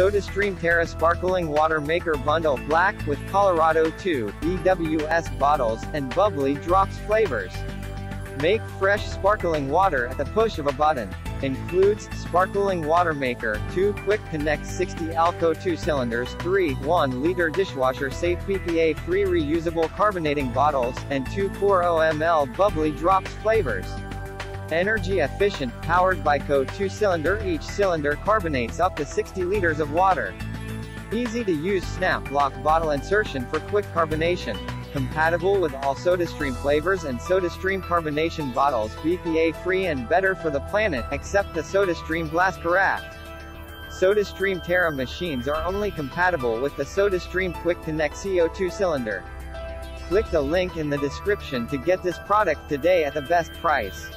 SodaStream Terra Sparkling Water Maker Bundle Black with Colorado 2 DWS bottles and bubly drops flavors. Make fresh sparkling water at the push of a button. Includes sparkling water maker, 2 quick connect 60 Alco 2 cylinders, 3 1 liter dishwasher safe BPA free reusable carbonating bottles, and 2 4 ml bubly drops flavors. Energy efficient, powered by CO 2 cylinder each cylinder carbonates up to 60 liters of water. Easy to use snap lock bottle insertion for quick carbonation. Compatible with all SodaStream flavors and SodaStream carbonation bottles, BPA free and better for the planet, except the SodaStream glass carafe. SodaStream Terra machines are only compatible with the SodaStream Quick Connect CO2 cylinder. Click the link in the description to get this product today at the best price.